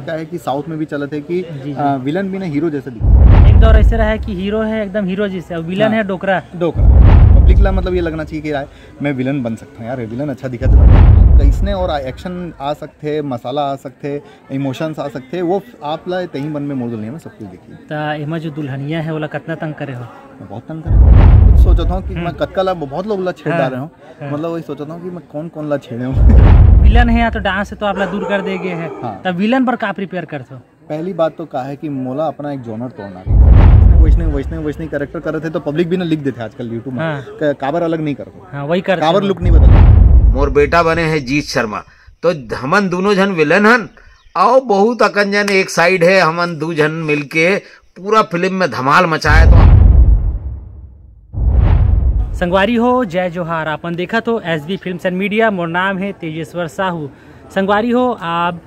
का है कि साउथ में भी चलत है कि। आ, विलन भी ना हीरो जैसे दिखता एक दौर ऐसे रहा है कि हीरो है एकदम हीरो जैसे। और विलन हाँ। है डोकरा डोकरा पब्लिक ला मतलब ये लगना चाहिए कि यार मैं विलन बन सकता हूँ। यार विलन अच्छा दिखा था इसने और एक्शन आ सकते मसाला आ सकते इमोशंस आ सकते वो आप ला तही मन में मोड़ में सब कुछ देखिए। ता एमा जो दुल्हनिया है ओला कितना तंग करे हो। मैं बहुत तंग कर। खुद सोचा था कि मैं कक्का ला बहुत लोग ला छेड़ हाँ, डाल रहे हूँ। हाँ। मतलब वही सोचा था कि मैं कौन कौन ला छेड़े हूँ। विलन है या तो डांस से तो आप दूर कर देगे है। हाँ। तब विलन पर का प्रिपेयर करते? हो पहली बात तो कहा है कि मोला अपना एक जोनर तोड़ना वैष्णव वैष्णव वैष्णव कैरेक्टर कर रहे थे तो पब्लिक भी ना लिख देते आजकल यूट्यूब में। हाँ। काबर अलग नहीं करते हाँ वही करते काबर लुक नहीं बदलते। मोर बेटा बने हैं जीत शर्मा। तो हमन दोनों जन विलन हन। आओ बहुत अकन जन एक साइड है हमन दो जन मिलके पूरा फ़िल्म में धमाल मचाए तो संगवारी हो, जय जोहार। आपन देखा तो S B film and media, मोर नाम है तेजेश्वर साहू। संगवारी हो, आप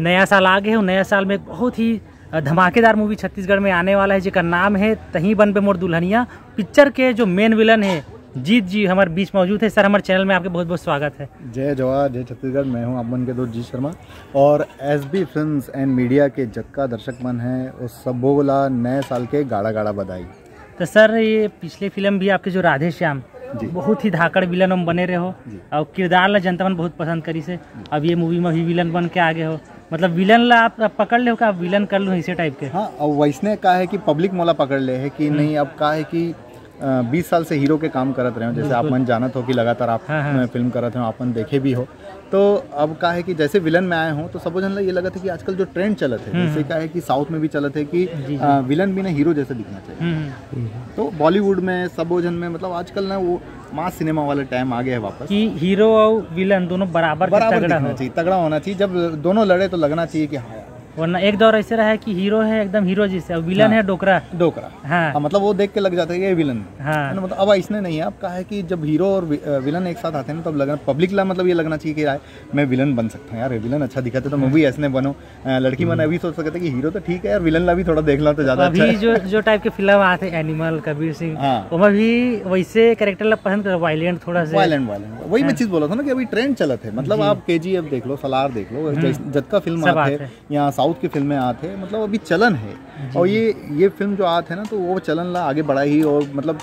नया साल आ गए हो, नया साल में बहुत ही धमाकेदार मूवी छत्तीसगढ़ में आने वाला है, जिसका नाम है तहीं बन पे मोर दुल्हनिया। पिक्चर के जो मेन विलन है, जीत जी, हमारे बीच मौजूद है। सर, हमारे चैनल में आपके बहुत बहुत स्वागत है। जय जवाहर जय छत्तीसगढ़। मैं हूँ अपन के दोस्त जी शर्मा। और S B film and media के जक्का दर्शक मन हैं, उस सबो ला नए साल के गाड़ा गाड़ा बधाई। तो सर ये पिछले फ़िल्म भी आपके जो राधे श्याम बहुत ही धाकड़ विलन हम बने रहे हो। और किरदार ला जनता मन बहुत पसंद करी से। अब ये मूवी में भी विलन बन के आगे हो। मतलब विलन ला आप पकड़ ले हो का विलन कर लो इसे टाइप के? हाँ और वैसने कहा है कि पब्लिक मोला पकड़ ले है कि नहीं अब कहा है कि बीस साल से हीरो के काम करत रहे हो जैसे आप मन जानत हो कि लगातार आप हाँ, हाँ। फ़िल्म करत हो अपन देखे भी हो। तो अब का है कि जैसे विलन में आए हो तो सबो जन ये लगा था कि आजकल जो ट्रेंड चलत है जैसे का है कि साउथ में भी चलत है कि। आ, विलन भी ना हीरो जैसे दिखना चाहिए। हम्म, तो बॉलीवुड में सबो जन में मतलब आजकल ना वो मास सिनेमा वाला टाइम आ गया है वापस। कि हीरो और विलन दोनों बराबर बराबर दिखना चाहिए तगड़ा होना चाहिए। जब दोनों लड़े तो लगना चाहिए कि हाँ वरना एक दौर ऐसे रहा है कि हीरो है एकदम हीरो जैसे। और विलन हाँ। है डोकरा। डोकरा। हाँ। हाँ, मतलब वो देख के लग जाता है ये विलन हाँ। मतलब अब इसने नहीं है अब कहा है कि जब हीरो और विलन एक साथ आते हैं ना तब लगना पब्लिक ला मतलब ये लगना चाहिए कि यार मैं विलन बन सकता हूँ यार विलन अच्छा दिखाते तो मूवी ऐसने बनो। लड़की मन अभी सोच सकते कि हीरो तो ठीक है यार विलन ला भी थोड़ा देख लो तो ज़्यादा अच्छा अभी जो जो टाइप के फ़िल्म आते हैं एनिमल कबीर सिंह हाँ। वो भी वैसे कैरेक्टर ला पसंद कर वायलेंट थोड़ा सा। वायलेंट वायलेंट वही मैं चीज़ बोला था ना कि अभी ट्रेंड चला थे मतलब आप के देख लो सलार देख लो जैस- का फ़िल्म आते हैं। यहाँ साउथ की फ़िल्में आते हैं मतलब अभी चलन है। और ये ये फ़िल्म जो आते हैं ना तो वो चलन ला आगे बढ़ा ही और मतलब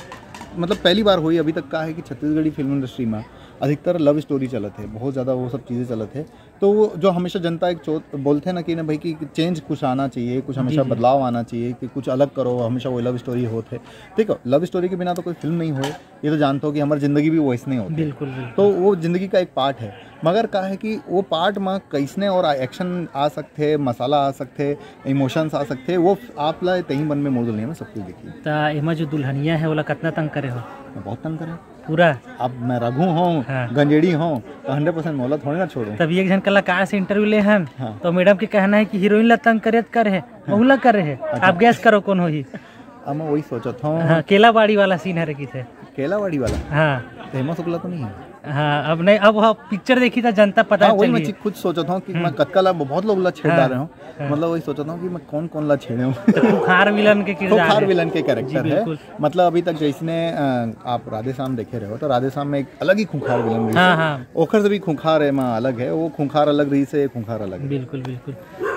मतलब पहली बार हुई अभी तक का है कि छत्तीसगढ़ी फ़िल्म इंडस्ट्री में अधिकतर लव स्टोरी चलत है बहुत ज़्यादा वो सब चीज़ें चलत है। तो वो जो हमेशा जनता एक चो बोलते हैं ना कि ना भाई कि चेंज कुछ आना चाहिए कुछ हमेशा बदलाव आना चाहिए कि कुछ अलग करो हमेशा वो लव स्टोरी होते ठीक है लव स्टोरी के बिना तो कोई फ़िल्म नहीं होए। ये तो जानते हो कि हमारी ज़िंदगी भी वैसे नहीं होती। बिल्कुल बिल्कुल। तो वो ज़िंदगी का एक पार्ट है। मगर का है कि वो पार्ट माँ कैसने और एक्शन आ सकते मसाला आ सकते इमोशंस आ सकते वो आप ला तही मन में मोड़ में सब कुछ देखिए। ता एमा जो दुल्हनिया है ओला कितना तंग करे हो? बहुत तंग करें। पूरा? अब मैं रघु हूँ हाँ। गंजेड़ी हूँ तो हंड्रेड परसेंट मोला थोड़ी ना छोड़ूं। तब एक जन कलाकार से इंटरव्यू ले हन हाँ। तो मैडम के कहना है कि हीरोइन ला तंग करे कर है बहुला कर है। अच्छा। आप गैस करो कौन हो ही। अब मैं वही सोचा था हाँ केला बाड़ी वाला सीन है रखी थे केलावाड़ी वाला हाँ। तो हेमा शुक्ला तो नहीं है? हाँ अब नहीं अब हाँ, पिक्चर देखी था जनता पता हाँ वही मैं खुद सोचा था कि मैं कक्का ला बहुत लोग ला छेड़ हाँ, रहे हूँ। हाँ। मतलब वही सोचा था कि मैं कौन कौन ला छेड़े हूँ। तो विलन के किरदार खुखार विलन के कैरेक्टर है। मतलब अभी तक जैसने आप राधे श्याम देखे रहे हो तो राधे श्याम में एक अलग ही खुखार विलन रही हाँ। हाँ ओखर से भी खुखार है माँ अलग है वो खुखार अलग रही से खुखार अलग है। बिल्कुल बिल्कुल।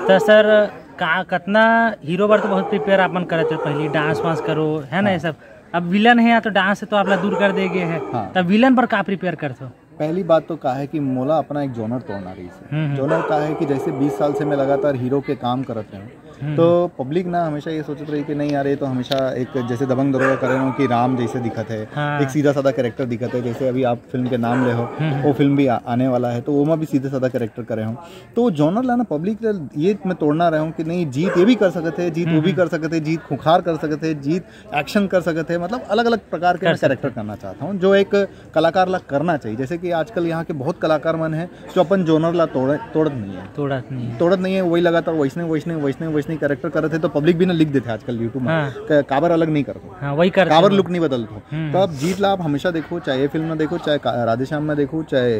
तो सर का कितना हीरो बार तो बहुत प्रिपेयर अपन करे थे पहले डांस वांस करो है ना ये सब? अब विलन है या तो डांस है तो आप दूर कर देगे है हाँ। तब विलन पर का प्रिपेयर करते हो पहली बात तो कहा है कि मोला अपना एक जोनर तोड़ना रही से हम्म, हम्म। जोनर का है कि जैसे 20 साल से मैं लगातार हीरो के काम करत रहे हूँ तो पब्लिक ना हमेशा ये सोचत रही कि नहीं यार ये तो हमेशा एक जैसे दबंग दरोगा करे रहो कि राम जैसे दिखत है हाँ। एक सीधा साधा कैरेक्टर दिखत है जैसे अभी आप फ़िल्म के नाम ले हो वो फ़िल्म भी आ, आने वाला है तो वो मैं भी सीधे साधा कैरेक्टर करे हूँ। तो जोनर लाना पब्लिक ये मैं तोड़ना रहा हूँ कि नहीं जीत ये भी कर सकते हैं जीत वो भी कर सकते हैं जीत खुखार कर सकते हैं जीत एक्शन कर सकते हैं मतलब अलग अलग प्रकार के कैरेक्टर करना चाहता हूँ जो एक कलाकार करना चाहिए जैसे कि आजकल यहाँ के बहुत कलाकार मन है जो अपन जोनर ला तोड़ तोड़त नहीं है। थोड़ा नहीं है। तोड़त नहीं है वही लगातार वैष्णव वैष्णव वैष्णव वैष्णव कैरेक्टर करते तो पब्लिक भी ना लिख देते आजकल यूट्यूब में। हाँ। काबर अलग नहीं करते। हाँ वही करते काबर लुक नहीं बदलते। हम्म। तो अब जीत ला आप हमेशा देखो चाहे ये फ़िल्म में देखो चाहे का- राधे श्याम में देखो चाहे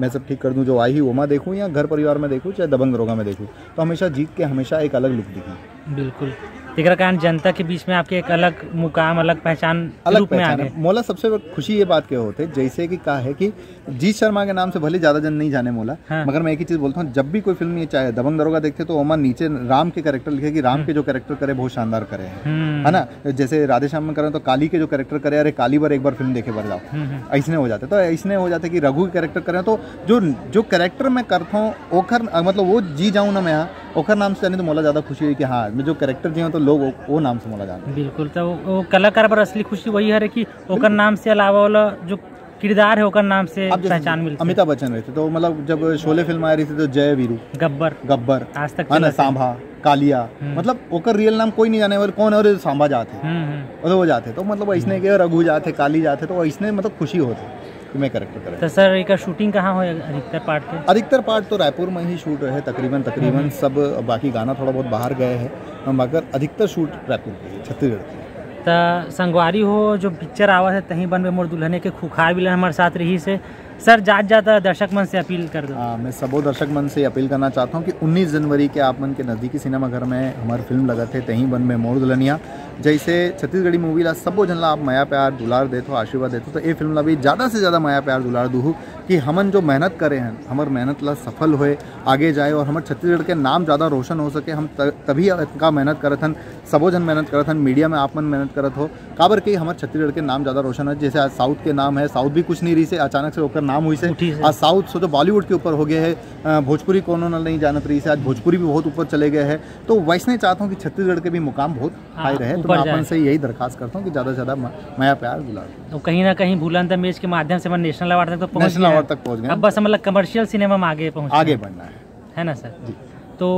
मैं सब ठीक कर दूँ जो आई ही वो में देखूँ या घर परिवार में देखूँ चाहे दबंग रोगा में देखूँ तो हमेशा जीत के हमेशा एक अलग लुक दिखी। बिल्कुल। तेरा कारण जनता के बीच में आपके एक अलग मुकाम अलग पहचान अलग रूप में आ पहचान गए। है मोला सबसे खुशी ये बात के होते जैसे कि कहा है कि जीत शर्मा के नाम से भले ज़्यादा जन नहीं जाने मोला हाँ। मगर मैं एक ही चीज़ बोलता हूँ जब भी कोई फ़िल्म ये चाहे दबंग दरोगा देखते तो ओमा नीचे राम के कैरेक्टर लिखे कि राम के जो कैरेक्टर करे बहुत शानदार करे हम्म। है ना? जैसे राधे श्याम में करें तो काली के जो कैरेक्टर करे अरे काली बार एक बार फ़िल्म देखे बार जाओ। हम्म, हम्म। ऐसने हो जाते तो ऐसने हो जाते कि रघु के कैरेक्टर करें तो जो जो कैरेक्टर मैं करता हूँ ओखर मतलब वो जी जाऊँ ना मैं यहाँ ओखर नाम से जाने तो मोला ज़्यादा खुशी हुई कि हाँ मैं जो कैरेक्टर जी हूँ तो लोग वो, नाम से मोला जाने बिल्कुल तो वो- कलाकार पर असली खुशी वही है कि ओकर नाम से अलावा वाला जो किरदार है ओकर नाम से पहचान मिलती अमिताभ बच्चन रहते तो मतलब जब शोले फ़िल्म आ रही थी तो जय वीरू। गब्बर। गब्बर। आज तक है सांभा कालिया। मतलब ओकर रियल नाम कोई नहीं जाने वाले कौन है और सांभा जाते हम्म हम्म। और वो जाते तो मतलब ऐसने के रघु जाते काली जाते तो ऐसने मतलब खुशी होती। कि मैं कैरेक्टर करे? तो सर एक शूटिंग कहाँ हो अधिकतर पार्ट के अधिकतर पार्ट तो रायपुर में ही शूट है तकरीबन तकरीबन सब बाकी गाना थोड़ा बहुत बाहर गए हैं मगर अधिकतर शूट रायपुर के छत्तीसगढ़ के तो संगवारी हो जो पिक्चर आवा है तहीं बन में मोर दुल्हने के खुखार भी हमारे साथ रही से। सर जात जाता दर्शक मन से अपील कर दो। हाँ मैं सबो दर्शक मन से अपील करना चाहता हूँ कि 19 जनवरी के आप मन के नज़दीकी सिनेमाघर में हमारी फ़िल्म लगा थे तहीं बन में मोर दुल्हनिया। जैसे छत्तीसगढ़ी मूवी ला सबो जन ला आप माया प्यार दुलार देते हो आशीर्वाद देते तो ये फ़िल्म ला भी ज़्यादा से ज़्यादा माया प्यार दुलार दूहू कि हमन जो मेहनत करे हैं हमार मेहनत ला सफल होए आगे जाए और हमारे छत्तीसगढ़ के नाम ज़्यादा रोशन हो सके हम त- तभी का मेहनत करत हन सबो जन मेहनत करत हन मीडिया में आप मन मेहनत करत हो काबर के हमारे छत्तीसगढ़ के नाम ज़्यादा रोशन है जैसे आज साउथ के नाम है साउथ भी कुछ नहीं रही से अचानक से होकर नाम हुई से आज साउथ सोचो बॉलीवुड के ऊपर हो गए है भोजपुरी कोनो न नहीं जानत रही से आज भोजपुरी भी बहुत ऊपर चले गए हैं तो वैसने चाहता हूँ कि छत्तीसगढ़ के भी मुकाम बहुत हाँ, हाई रहे। तो ऊपर मैं जाए। अपन से यही दरखास्त करता हूँ कि ज़्यादा से ज़्यादा माया प्यार दुलार तो कहीं ना कहीं भूलन तमेज के माध्यम से नेशनल अवार्ड तक तो पहुँच नेशनल अवार्ड तक पहुँच अब गए बस लोग कमर्शियल सिनेमा में आगे पहुँच आगे बढ़ना है। है ना सर जी। तो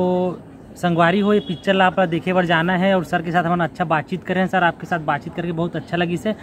संगवारी हो ये पिक्चर ला आप देखे बार जाना है और सर के साथ हम अच्छा बातचीत करें। हैं सर आपके साथ बातचीत करके बहुत अच्छा लगी से अ,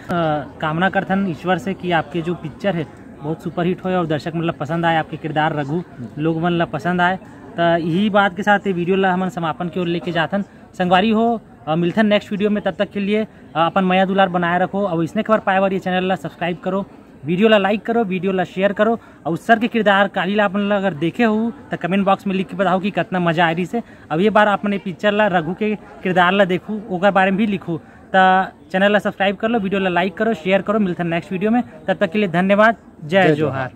कामना करथन ईश्वर से कि आपके जो पिक्चर है बहुत सुपरहिट होए और दर्शक मतलब पसंद आए आपके किरदार रघु लोग मन ला पसंद आए। तो यही बात के साथ ये वीडियो ला हम समापन की ओर लेके जाथन संगवारी हो अ, हैं नेक्स्ट वीडियो में तब तक के लिए अपन मया दुलार बनाए रखो और इसने खबर पाए बार ये चैनल ला सब्सक्राइब करो वीडियो ला लाइक करो वीडियो ला शेयर करो और सर के किरदार काली ला अपन ला अगर देखे हो तो कमेंट बॉक्स में लिख के बताओ कि कितना मज़ा आ रही से। अब ये बार अपने पिक्चर ला रघु के किरदार ला देखू ओकर बारे में भी लिखू तो चैनल ला सब्सक्राइब कर लो वीडियो ला लाइक करो शेयर करो मिलते हैं नेक्स्ट वीडियो में तब तक के लिए धन्यवाद जय जोहार।